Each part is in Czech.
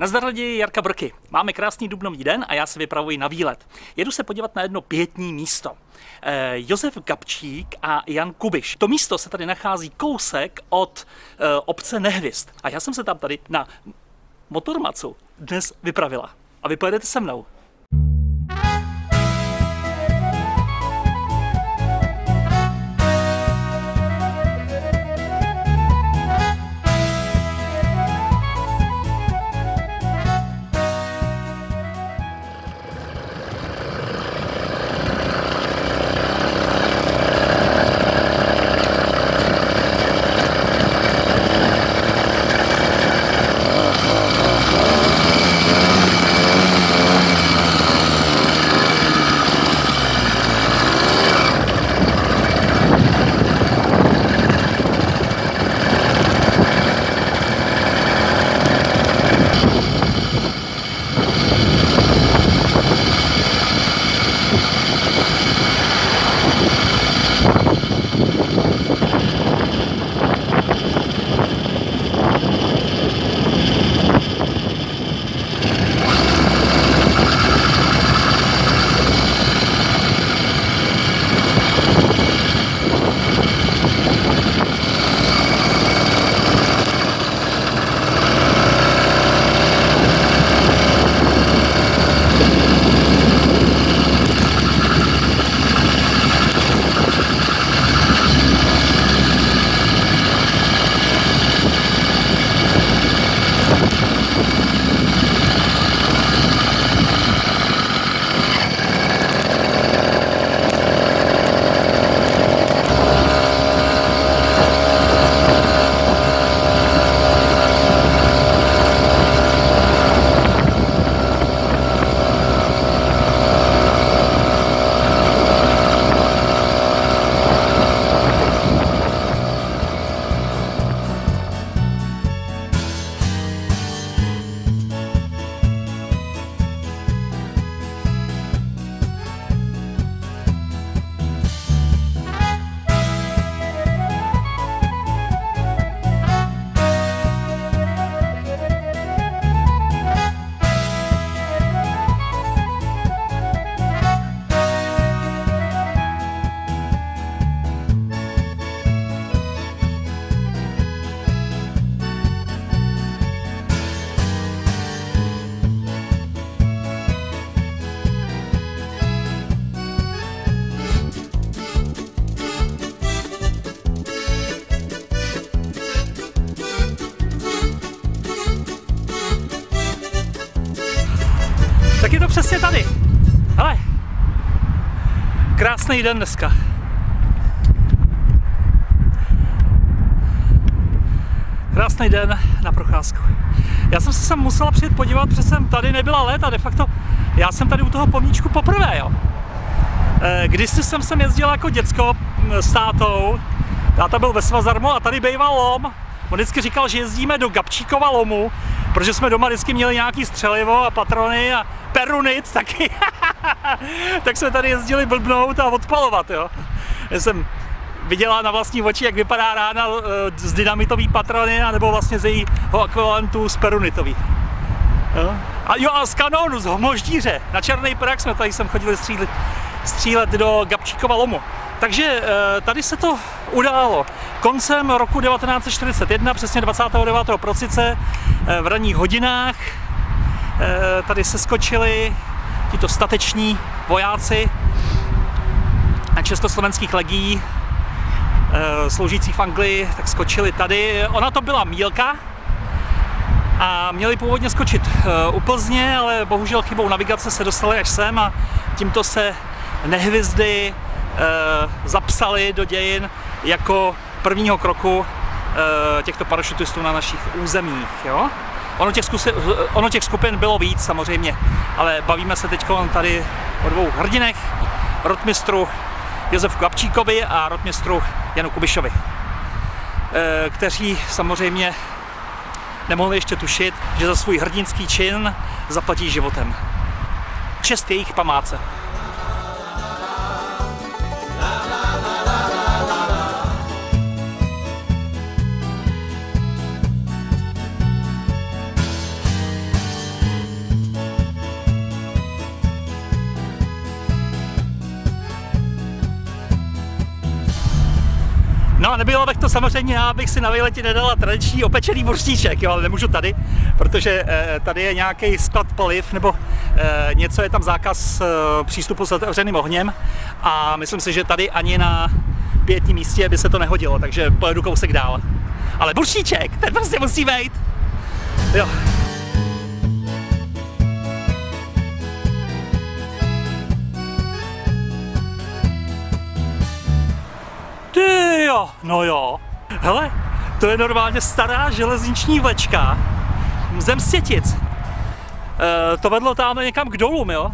Nazdar lidi, Jarka Brky. Máme krásný dubnový den a já se vypravuji na výlet. Jedu se podívat na jedno pětní místo. Eh, Josef Gabčík a Jan Kubiš. To místo se tady nachází kousek od eh, obce Nehvist. A já jsem se tam tady na motormacu dnes vypravila. A vy pojedete se mnou. Přesně tady. Hele, krásný den dneska. Krásný den na procházku. Já jsem se sem musela přijet podívat, protože jsem tady nebyla léta, de facto já jsem tady u toho pomníčku poprvé, jo. Eh, Když jsem sem jezdil jako děcko s tátou, táta byl ve Svazarmu a tady býval lom. On vždycky říkal, že jezdíme do Gabčíkova lomu, protože jsme doma vždycky měli nějaký střelivo a patrony a perunit taky. tak jsme tady jezdili blbnout a odpalovat, jo. Já jsem viděla na vlastní oči, jak vypadá rána eh, z dynamitový patrony, anebo vlastně z jejího ekvivalentu z perunitový. Jo. A jo, a z kanónu, z hmoždíře. Na černý prak jsme tady jsem chodili střílet, střílet do Gabčíkova lomu. Takže eh, tady se to událo. Koncem roku 1941, přesně 29. prosice, eh, v ranních hodinách, eh, tady se skočili tito stateční vojáci československých legií sloužící v Anglii, tak skočili tady. Ona to byla mílka, a měli původně skočit u Plzně, ale bohužel chybou navigace se dostali až sem a tímto se nehvězdy zapsali do dějin jako prvního kroku těchto parašutistů na našich územích. Jo? Ono, těch zkusi, ono těch skupin bylo víc samozřejmě, ale bavíme se teď tady o dvou hrdinech, rotmistru Josefu Gabčíkovi a rotmistru Janu Kubišovi, kteří samozřejmě nemohli ještě tušit, že za svůj hrdinský čin zaplatí životem. Čest jejich památce. No a nebylo bych to samozřejmě, já bych si na výletě nedala tradiční opečený burstíček, jo, ale nemůžu tady, protože eh, tady je nějaký sklad paliv, nebo eh, něco je tam zákaz eh, přístupu s otevřeným ohněm a myslím si, že tady ani na pětním místě by se to nehodilo, takže pojedu kousek dál. Ale burstíček, ten prostě musí být. Jo. Jo, no jo. Hele, to je normálně stará železniční vlečka ze Mstětic. E, to vedlo tam někam k dolům, jo?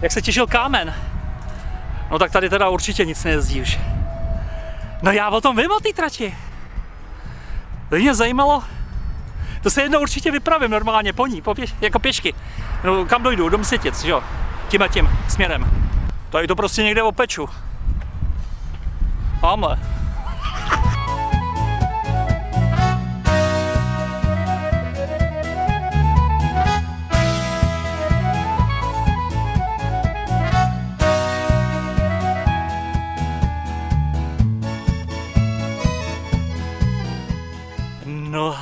Jak se těžil kámen. No tak tady teda určitě nic nejezdí už. No já o tom vím o té trati. To mě zajímalo. To se jednou určitě vypravím normálně po ní, po pěš, jako pěšky. No, kam dojdu? Do Mstětic, jo? Tím a tím směrem. Tady to prostě někde opeču. Tamhle.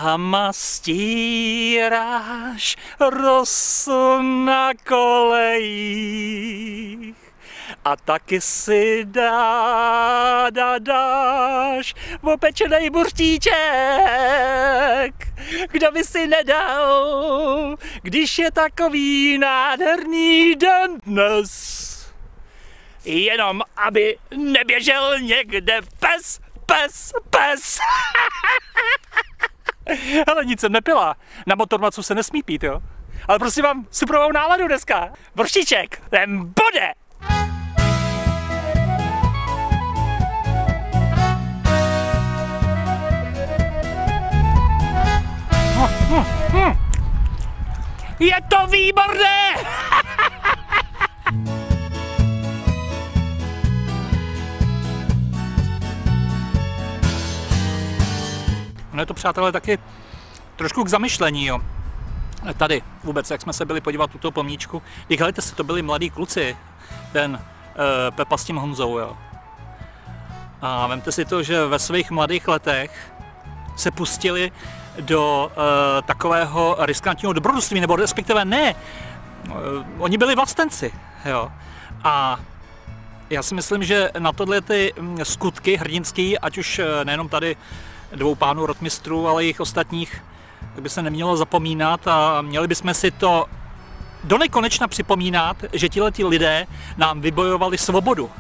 Nohama stíráš rosu na kolejích a taky si dá, dá, dáš opečenej burstíček. Kdo by si nedal, když je takový nádherný den dnes. Jenom aby neběžel někde pes, pes, pes. Ale nic jsem nepila. Na motormacu se nesmí pít, jo. Ale prostě mám superovou náladu dneska. Vrštíček, ten bude. Je to výborné! No je to, přátelé, taky trošku k zamyšlení, jo. Tady vůbec, jak jsme se byli podívat tu pomníčku, hledajte se, to byli mladí kluci, ten uh, Pepa s tím Honzou, jo. A vemte si to, že ve svých mladých letech se pustili do uh, takového riskantního dobrodružství, nebo respektive ne. Uh, oni byli vlastenci, jo. A já si myslím, že na tohle ty mm, skutky hrdinský, ať už nejenom tady dvou pánů rotmistrů, ale i jich ostatních, tak by se nemělo zapomínat a měli bychom si to do nekonečna připomínat, že tihleti lidé nám vybojovali svobodu.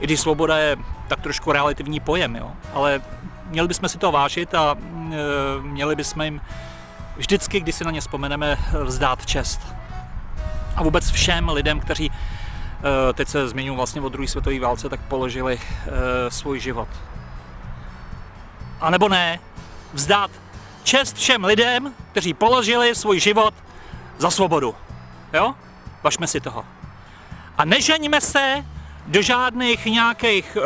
I když svoboda je tak trošku relativní pojem, jo. ale měli bychom si to vážit a e, měli bychom jim vždycky, když si na ně vzpomeneme, vzdát čest. A vůbec všem lidem, kteří e, teď se zmiňuji vlastně o druhé světové válce, tak položili e, svůj život. A nebo ne, vzdát čest všem lidem, kteří položili svůj život za svobodu. Jo? Važme si toho. A nežeňme se do žádných nějakých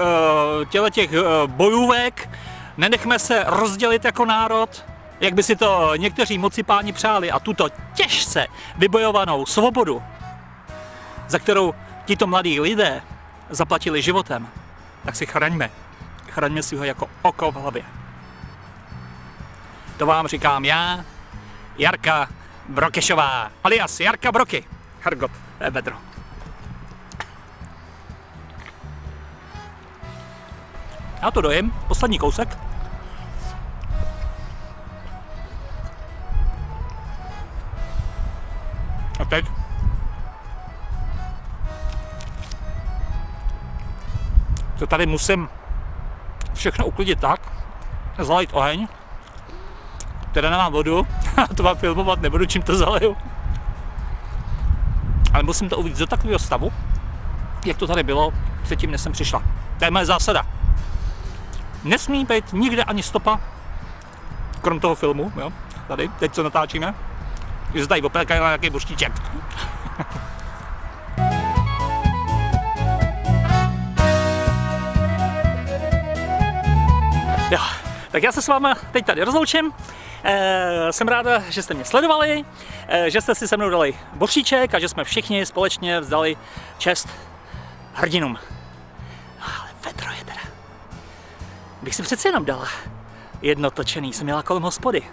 uh, těch uh, bojůvek, Nenechme se rozdělit jako národ, jak by si to někteří mocipáni přáli a tuto těžce vybojovanou svobodu, za kterou tito mladí lidé zaplatili životem, tak si chraňme. Chraňme si ho jako oko v hlavě. To vám říkám já, Jarka Brokešová, alias Jarka Broky. Hergot, to je vedro. Já to dojím, poslední kousek. A teď? To tady musím všechno uklidit tak, zalejt oheň, teda nemám vodu, to vám filmovat nebudu, čím to zaleju. Ale musím to uvidět do takového stavu, jak to tady bylo předtím, než jsem přišla. To je moje zásada. Nesmí být nikde ani stopa, krom toho filmu, jo, tady, teď co natáčíme, že se tady opelkají na nějaký boštíček. jo, tak já se s vámi teď tady rozloučím. E, jsem ráda, že jste mě sledovali, e, že jste si se mnou dali boštíček a že jsme všichni společně vzdali čest hrdinům. Ale vedro je teda. bych si přece jenom dala jedno točený, jsem jela kolem hospody.